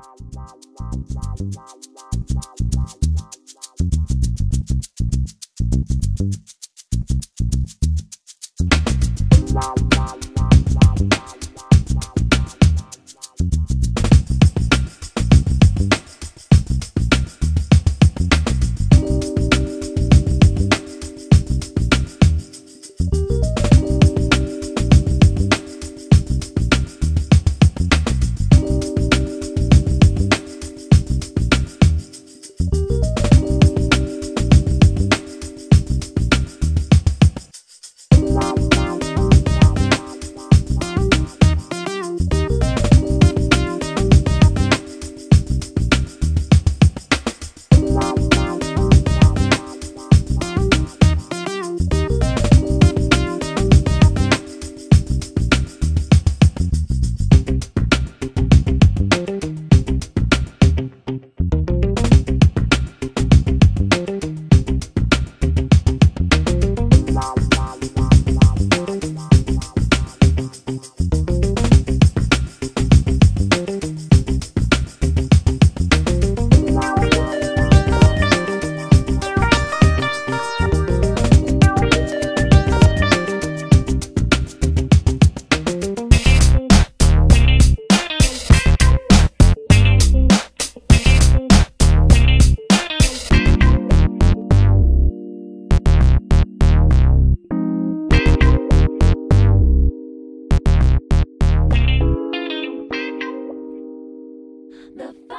Bye. the